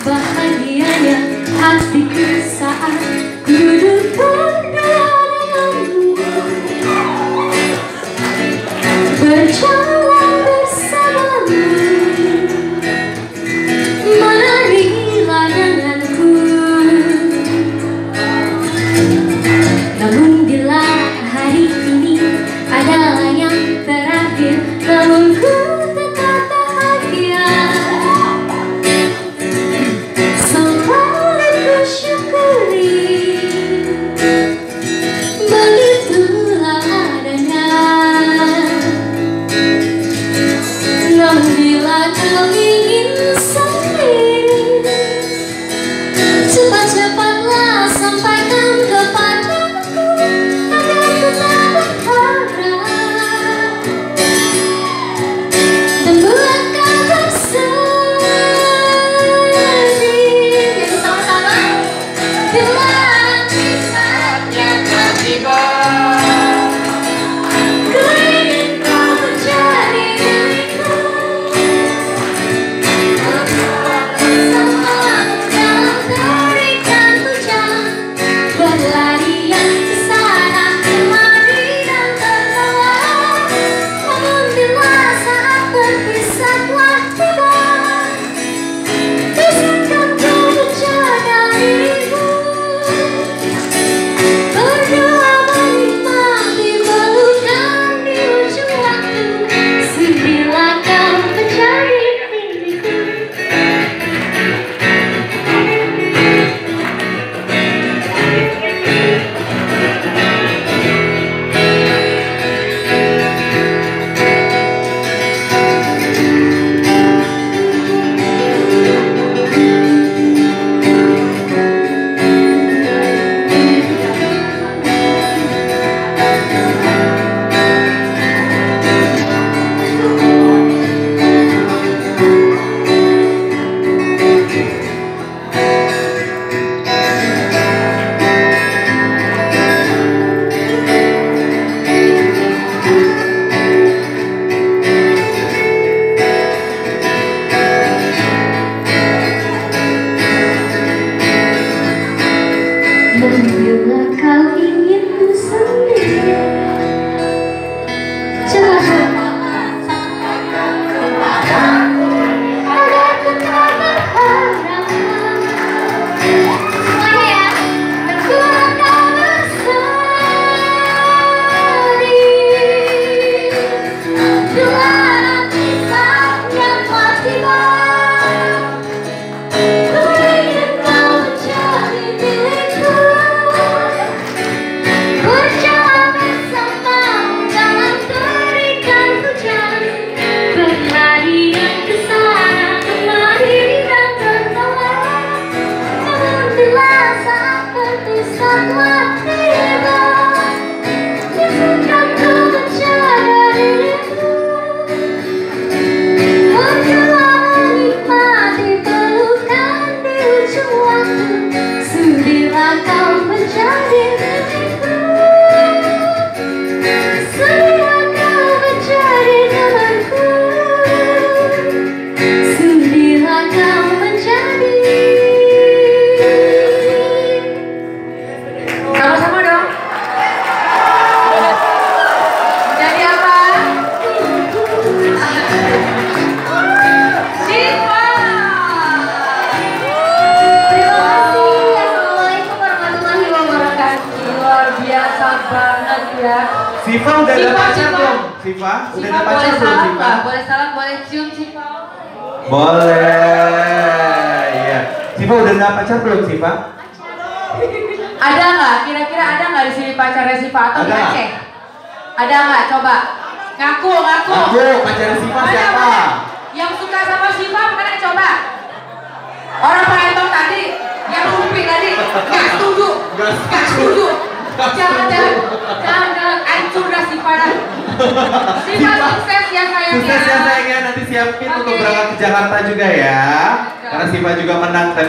bahagianya hatiku saat ku duduk dalam Berjalan Siva udah ada pacar belum? Siva, udah ada pacar belum Siva? Boleh salam, boleh cium Siva. Boleh. Iya. Siva udah ada pacar belum Siva? Ada nggak? Kira-kira ada nggak di sini pacarnya Siva atau di Ada. Aceh? Ada nggak? Coba. Ngaku, ngaku. Aku pacar Siva Mana, siapa? mana? Yang suka sama Siva mana coba? Orang Palembang tadi, yang rumpi tadi, nggak setuju, nggak setuju. Jangan, jangan, jangan, jangan, hancur dah Siva Siva. sukses ya sayangnya. Sukses ya sayangnya nanti siapin untuk Oke. berangkat ke Jakarta juga ya. Karena Siva juga menang tadi.